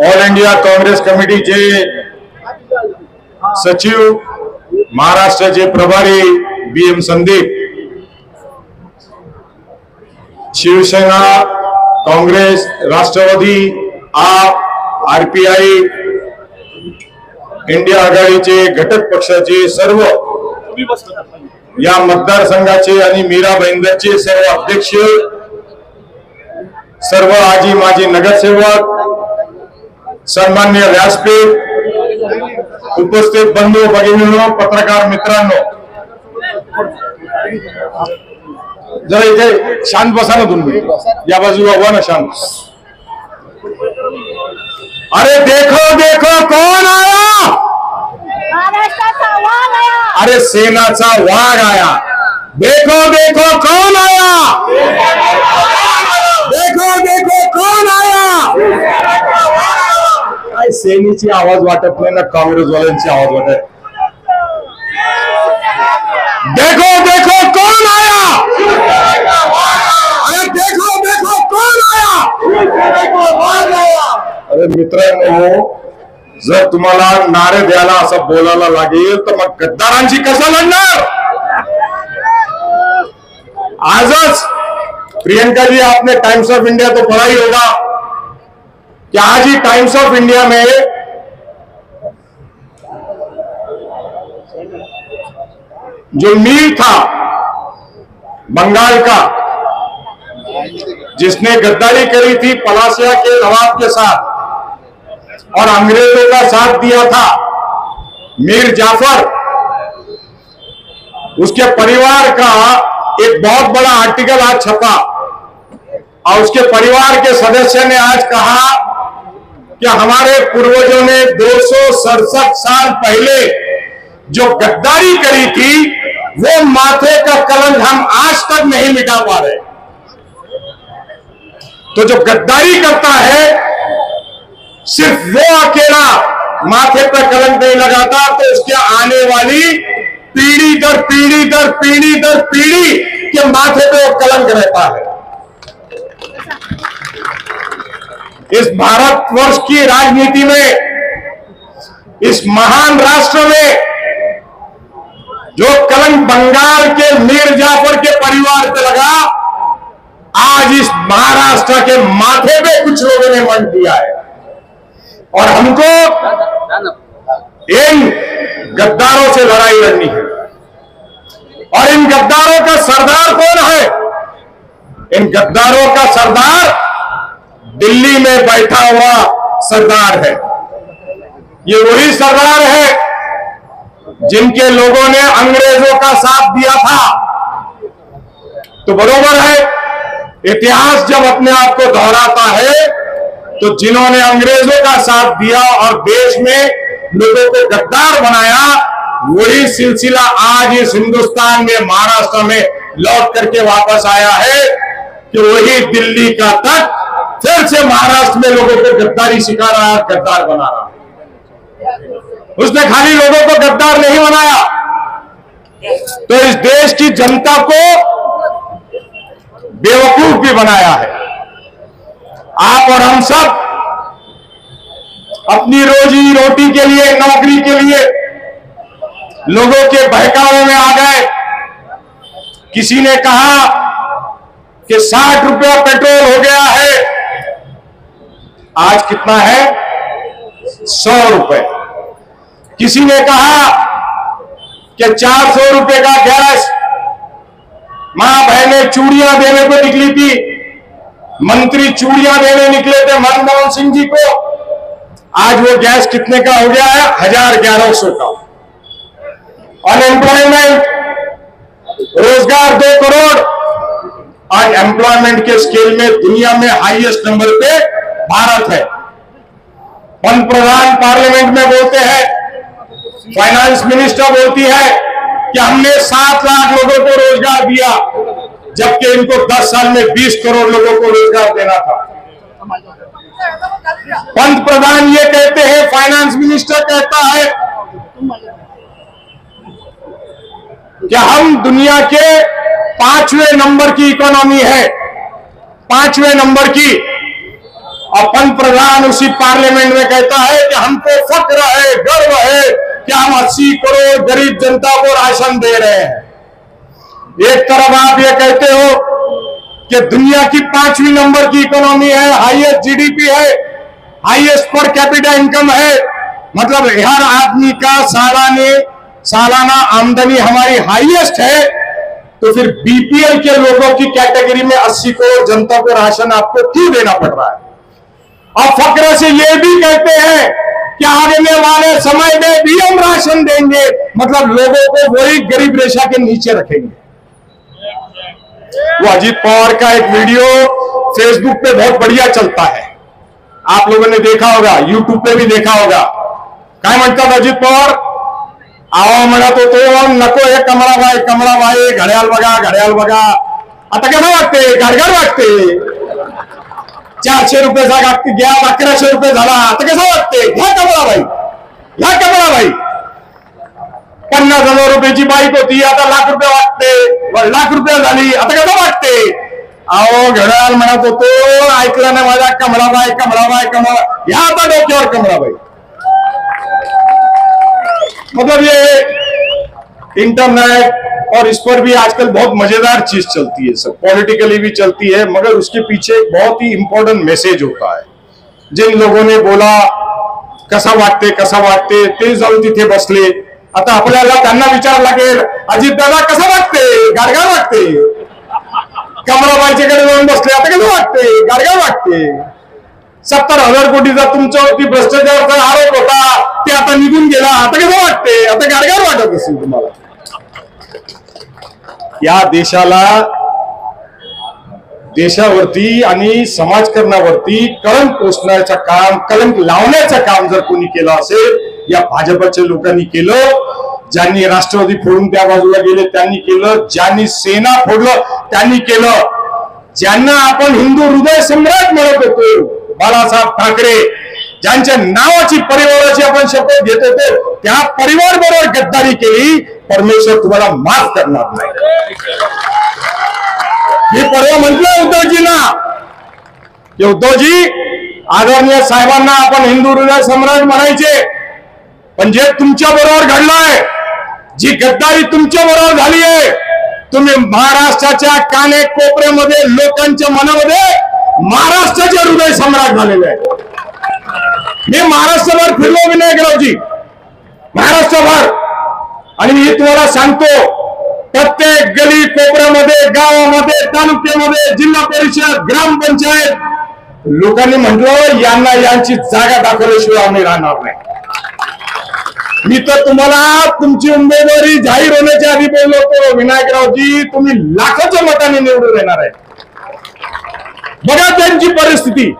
All India Congress कमिटीचे सचिव महाराष्ट्राचे प्रभारी B M Sandeep Shiv Sena Congress Rashtrawadi AAP RPI India आघाडीचे घटक पक्षाचे सर्व या मतदारसंघाचे आणि मीरा भाईंदरचे सर्व अध्यक्ष सर्व आजी माजी नगरसेवक सन्मान्य व्यासपीठ उपस्थित बंधू भगिनींनो पत्रकार मित्रांनो जरा इथे शांत बसा ना तुम्ही. या बाजूला हुआ ना शांत. अरे देखो देखो कौन आया? अरे सेनाचा वाघ आया. देखो देखो कौन आया? देखो देखो कोण आया? काय सेनीची आवाज वाटत नाही ना काँग्रेसवाल्यांची आवाज वाटत देखो देखो कोण आया? अरे देखो देखो कोण आया? अरे मित्रांनो जर तुम्हाला नारे द्यायला असं बोलायला लागेल तर मग गद्दारांची कसं लढणार? आजच प्रियंका जी, आपने टाइम्स ऑफ़ इंडिया तो पढ़ा ही होगा कि आज ही टाइम्स ऑफ़ इंडिया में जो मीर था बंगाल का, जिसने गद्दारी करी थी पलासिया के नवाब के साथ और अंग्रेज़ों का साथ दिया था मीर जाफ़र, उसके परिवार का एक बहुत बड़ा आर्टिकल आज छपा। और उसके परिवार के सदस्य ने आज कहा कि हमारे पूर्वजों ने दो सौ सड़सठ साल पहले जो गद्दारी करी थी, वो माथे का कलंक हम आज तक नहीं मिटा पा रहे। तो जो गद्दारी करता है, सिर्फ़ वो अकेला माथे पर कलंक नहीं लगाता तो उसके आने वाली पीढ़ी दर पीढ़ी दर पीढ़ी दर पीढ़ी के माथे पे वो कलंक रहता है। इस भारतवर्ष की राजनीति में, इस महान राष्ट्र में, जो कलंक बंगाल के मीर जाफ़र के परिवार पे लगा, आज इस महाराष्ट्र के माथे पे कुछ लोगों ने मन दिया है। और हमको इन गद्दारों से लड़ाई लड़नी है। और इन गद्दारों का सरदार कौन है? इन गद्दारों का सरदार दिल्ली में बैठा हुआ सरदार है। ये वही सरदार है जिनके लोगों ने अंग्रेज़ों का साथ दिया था। तो बरोबर है, इतिहास जब अपने आप को दोहराता है तो जिन्होंने अंग्रेज़ों का साथ दिया और देश में लोगों को गद्दार बनाया, वही सिलसिला आज इस हिंदुस्तान में, महाराष्ट्र में लौट करके वापस आया है। कि वही दिल्ली का तक फिर से महाराष्ट्र में लोगों को गद्दारी सिखा रहा है गद्दार बना रहा उसने खाली लोगों को गद्दार नहीं बनाया। तो इस देश की जनता को बेवकूफ़ भी बनाया है। आप और हम सब अपनी रोजी रोटी के लिए, नौकरी के लिए लोगों के बहकावे में आ गए। किसी ने कहा कि साठ रुपया पेट्रोल हो गया है। आज कितना है? सौ रुपए। किसी ने कहा कि चार सौ रुपए का गैस, माँ बहने चूड़ियाँ देने को निकली थी, मंत्री चूड़ियाँ देने निकले थे मनमोहन सिंह जी को। आज वो गैस कितने का हो गया है? हज़ार ग्यारह सौ का। अनएम्प्लॉयमेंट रोज़गार दो करोड़ आज एम्प्लॉयमेंट के स्केल में दुनिया में हाईएस्ट नंबर पे भारत है। वन प्रधान पार्लियामेंट में बोलते हैं फाइनेंस मिनिस्टर बोलती है कि हमने सात लाख लोगों को रोज़गार दिया, जबकि इनको 10 साल में 20 करोड़ लोगों को रोज़गार देना था। पंत प्रधान ये कहते हैं फाइनेंस मिनिस्टर कहता है कि हम दुनिया के पाँचवें नंबर की इकोनॉमी है। पाँचवें नंबर की। अपन प्रधान उसी पार्लियामेंट में कहता है कि हमको फक्र है, गर्व है कि हम अस्सी करोड़ गरीब जनता को राशन दे रहे हैं। एक तरफ़ आप ये कहते हो कि दुनिया की पांचवी नंबर की इकोनॉमी है, हाईएस्ट जीडीपी है, हाईएस्ट पर कैपिटल इनकम है। मतलब हर आदमी का सालाने, सालाना आमदनी हमारी हाईएस्ट है। तो फिर बीपीएल के लोगों की कैटेगरी में 80 करोड़ जनता को राशन आपको क्यों देना पड़ रहा है? और फक्र से ये भी कहते हैं कि आने वाले समय में भी हम राशन देंगे। मतलब लोगों को वही गरीब रेशा के नीचे रखेंगे। वो अजीत पवार का एक वीडियो फेसबुक पे बहुत बढ़िया चलता है। आप लोगों ने देखा होगा यूट्यूब पे भी देखा होगा। काय म्हणतात अजित पवार? आवा म्हणत होतो नको हे कमळाबाई कमळाबाई घड्याळ बघा घड्याळ बघा. आता कसं वाटते घडघड वाटते चारशे रुपयेचा गा- गॅस अकराशे रुपये झाला. आता कसं वाटते घ्या कमळाबाई घ्या कमळाबाई पन्नास हजार रुपयाची बाईक होती आता लाख रुपये वाटते लाख रुपये झाली आता कसं वाटते अहो घड्याळ म्हणत होतो ऐकलं ना माझा कमळाबाई कमळाबाई कमळा घ्या आता डोक्यावर कमळाबाई मतलब ये इंटरनेट और इस पर भी आजकल बहुत मज़ेदार चीज़ चलती है सब। पॉलिटिकली भी चलती है, मगर उसके पीछे बहुत ही इंपॉर्टंट मैसेज होता है। जिन लोगों ने बोला, कसा वाटते कसा वाटते ते जाऊन तिथे बसले. आता आपल्याला त्यांना विचार लागेल, अजित दादा, कसा वाटते? गारगार वाटते. कमलाबाईच्याकडे जाऊन बसले, आता कसं वाटते? गारगार वाटते. सत्तर हजार कोटीचा तुमच्यावरती भ्रष्टाचाराचा आरोप होता ते आता निघून गेला. आता कसं वाटते आता गारगार वाटत असेल तुम्हाला. या देशाला देशावरती आणि समाजकरणावरती कलंक पोचण्याचं काम कलंक लावण्याचं काम जर कोणी केलं असेल या भाजपच्या लोकांनी केलं ज्यांनी राष्ट्रवादी फोडून त्या बाजूला गेले त्यांनी केलं ज्यांनी सेना फोडलं त्यांनी केलं. ज्यांना आपण हिंदू हृदय सम्राट म्हणत होतो बाळासाहेब ठाकरे ज्यांच्या नावाची परिवाराची आपण शपथ घेत होतो त्या परिवार बरोबर गद्दारी केली परमेश्वर तुम्हाला माफ करणार नाही. मी परवा म्हटलं उद्धवजींना की उद्धवजी आदरणीय साहेबांना आपण हिंदू हृदय सम्राट म्हणायचे पण जे तुमच्या बरोबर घडलंय जी गद्दारी तुमच्या बरोबर झाली आहे तुम्ही महाराष्ट्राच्या काने कोपऱ्यामध्ये लोकांच्या मनामध्ये महाराष्ट्राचे हृदय सम्राट झालेले आहे मी महाराष्ट्रभर फिरलो विनायकरावजी. महाराष्ट्रभर. आणि मी तुम्हाला सांगतो प्रत्येक गली कोपऱ्यामध्ये गावामध्ये तालुक्यामध्ये जिल्हा परिषद ग्रामपंचायत लोकांनी म्हटलं यांना यांची जागा दाखवल्याशिवाय आम्ही राहणार नाही. मी तर तुम्हाला तुमची उमेदवारी जाहीर होण्याच्या आधी बोललो होतो विनायकरावजी तुम्ही लाखाच्या मताने निवडून येणार आहे. बघा त्यांची परिस्थिती.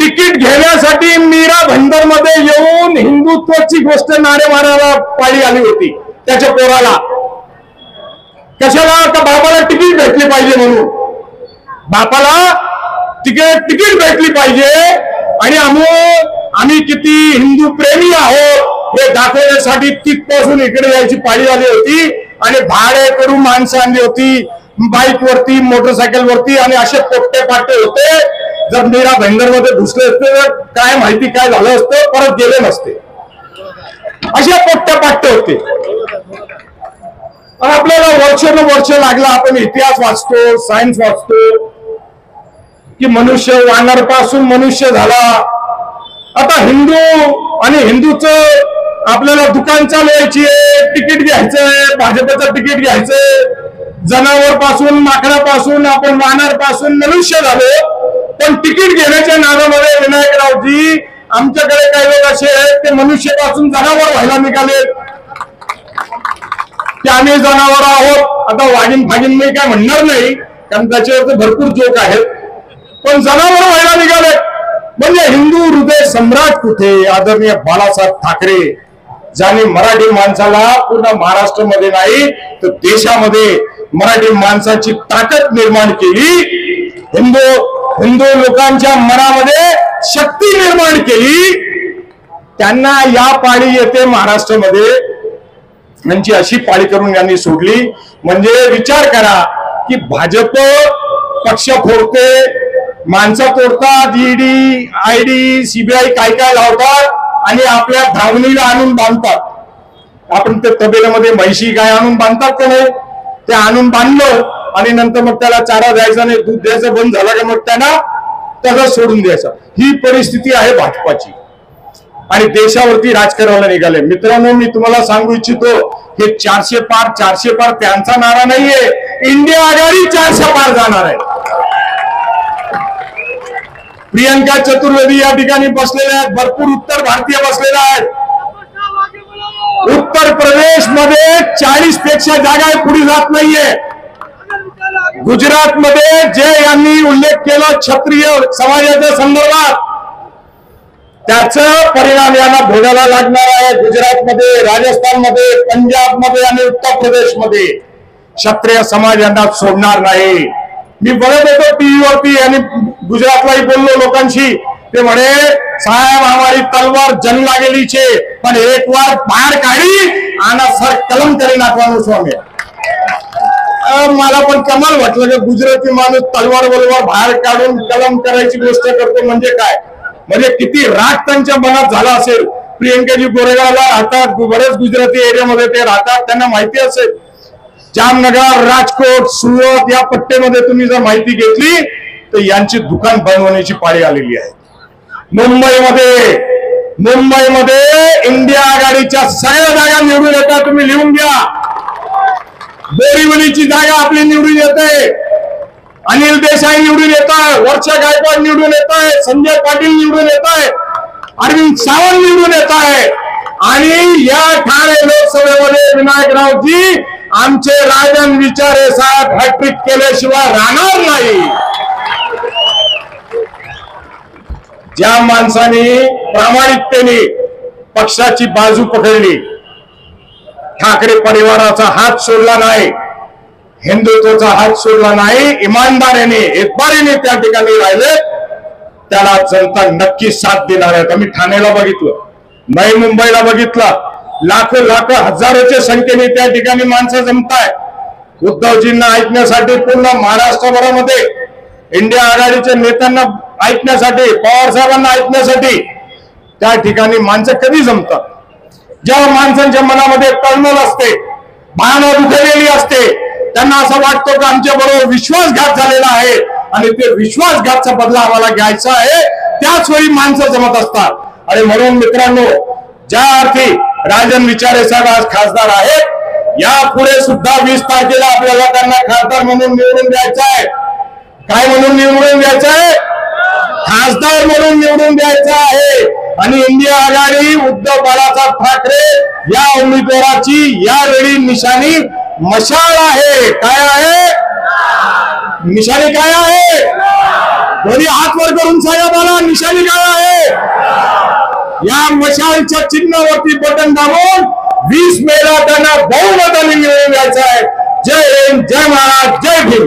तिकीट घेण्यासाठी मीरा भंडरमध्ये येऊन हिंदुत्वाची गोष्ट नारे मारायला पाळी आली होती. त्याच्या पोराला. कशाला? का बापाला तिकीट भेटली पाहिजे म्हणून? बापाला तिकीट तिकीट भेटली पाहिजे. आणि आम्ही आम्ही किती हिंदू प्रेमी आहोत हे दाखवण्यासाठी तिथपासून इकडे यायची पाळी आली होती. आणि भाडे करून माणसं आणली होती. बाईक वरती मोटरसायकल वरती आणि असे पोट्टे पाटे होते. जर मीरा भेंडरमध्ये घुसले असते तर काय माहिती काय झालं असतं परत गेले नसते. असे पोट्टे पाट्टे होते. आणि आपल्याला वर्ष लागला आपण इतिहास वाचतो सायन्स वाचतो की मनुष्य वानरपासून मनुष्य झाला. आता हिंदू आणि हिंदूच आपल्याला दुकान चालवायची आहे तिकीट घ्यायचंय भाजपचं तिकीट घ्यायचंय जनावर पासून माकडापासून आपण वानरपासून मनुष्य झालो पण तिकीट घेण्याच्या नादामध्ये विनायकरावजी आमच्याकडे काही लोक असे आहेत ते मनुष्यापासून जनावर व्हायला निघाले की आम्ही जनावर आहोत. आता वाघीन फागीन मी काय म्हणणार नाही कारण त्याच्यावर भरपूर जोक आहेत. पण जनावर व्हायला निघाले म्हणजे हिंदू हृदय सम्राट कुठे? आदरणीय बाळासाहेब ठाकरे. ज्यांनी मराठी माणसाला पूर्ण महाराष्ट्रामध्ये नाही तर देशामध्ये मराठी माणसाची ताकद निर्माण केली. हिंदू हिंदू लोकांच्या मनामध्ये शक्ती निर्माण केली. त्यांना या पाळी येते महाराष्ट्रामध्ये यांची अशी पाळी करून यांनी सोडली. म्हणजे विचार करा की भाजप पक्ष फोडते माणसं तोडतात ईडी आय डी सीबीआय काय काय लावतात आणि आपल्या धावणीला आणून बांधतात. आपण ते तबेल्यामध्ये म्हैशी गाय आणून बांधतात का नाही? ते आणून बांधलं आणि नंतर मग त्याला चारा द्यायचा नाही दूध द्यायचं बंद झालं का मग त्यांना तसंच सोडून द्यायचं. ही परिस्थिती आहे भाजपाची. आणि देशावरती राज करायला निघाले. मित्रांनो मी तुम्हाला सांगू इच्छितो हे चारशे पार चारशे पार त्यांचा नारा नाहीये. इंडिया आघाडी चारशे पार जाणार आहे. प्रियंका चतुर्वेदी या ठिकाणी बसलेल्या आहेत. भरपूर उत्तर भारतीय बसलेल्या आहेत. उत्तर प्रदेशमध्ये चाळीसपेक्षा जागा पुढे जात नाहीये. गुजरात मध्ये जे यांनी उल्लेख केला क्षत्रिय समाजाच्या संदर्भात त्याच परिणाम यांना भोगायला लागणार आहे. गुजरातमध्ये राजस्थानमध्ये पंजाबमध्ये आणि उत्तर प्रदेशमध्ये क्षत्रिय समाज यांना सोडणार नाही. मी बघत होतो टीव्हीवरती आणि गुजरातलाही बोललो लोकांशी. ते म्हणे साहेब आम्हाला तलवार जन्मा गेलीचे पण एक वार बाहेर काढी आणि सर कलम तरी नाखवानो स्वामी मला पण कमाल वाटलं की गुजराती माणूस तलवार बलवार बाहेर काढून कलम करायची गोष्ट करतो म्हणजे काय? म्हणजे किती राग त्यांच्या मनात झाला असेल. प्रियंकाजी गोरेगावला राहतात बरेच गुजराती एरियामध्ये ते राहतात त्यांना माहिती असेल. जामनगर राजकोट सुरत या पट्ट्यामध्ये तुम्ही जर माहिती घेतली तर यांची दुकान बंद होण्याची पाळी आलेली आहे. मुंबईमध्ये मुंबईमध्ये इंडिया आघाडीच्या सगळ्या जागा निवडून येतात तुम्ही लिहून घ्या. बोरीवलीची जागा आपली निवडून येते. अनिल देसाई निवडून येत आहे वर्षा गायकवाड निवडून येत आहे संजय पाटील निवडून येत आहे अरविंद सावंत निवडून येत आहे आणि या ठाणे लोकसभेमध्ये विनायकरावजी आमचे राजन विचारे साहेब हॅट्रिक केल्याशिवाय राहणार नाही. ज्या माणसाने प्रामाणिकतेने पक्षाची बाजू पकडली ठाकरे परिवाराचा हात सोडला नाही हिंदुत्वाचा हात सोडला नाही इमानदारीने एतबारीने त्या ठिकाणी राहिले त्याला जनता नक्की साथ देणार आहे. आम्ही ठाण्याला बघितलं नवी मुंबईला बघितलं लाखो लाखो हजारोच्या संख्येने त्या ठिकाणी माणसं जमताय. उद्धवजींना ऐकण्यासाठी पूर्ण महाराष्ट्रभरामध्ये इंडिया आघाडीच्या नेत्यांना ऐकण्यासाठी पवार साहेबांना ऐकण्यासाठी त्या ठिकाणी माणसं कधी जमतात? जेव्हा माणसांच्या मनामध्ये तळमळ असते भावना दुखलेली असते त्यांना असं वाटतो की आमच्या बरोबर विश्वासघात झालेला आहे आणि ते विश्वासघातचा बदला आम्हाला घ्यायचा आहे. त्याच वेळी माणसं जमत असतात. आणि म्हणून मित्रांनो ज्या अर्थी राजन विचारे साहेब आज खासदार आहेत. यापुढे सुद्धा वीस तारखेला आपल्याला त्यांना खासदार म्हणून निवडून द्यायचं आहे. काय म्हणून निवडून द्यायचं आहे? खासदार म्हणून निवडून द्यायचा आहे. आणि इंडिया आघाडी उद्धव बाळासाहेब ठाकरे या उमेदवाराची यावेळी निशाणी मशाल आहे. काय आहे? निशाणी काय आहे? दोन्ही हात वर करून सांगा मला निशाणी काय आहे? या मशालच्या चिन्हावरती बटन दाबून वीस मेला त्यांना बहुमताने मिळवून द्यायचं आहे. जय हिंद जय महाराज जय भीम.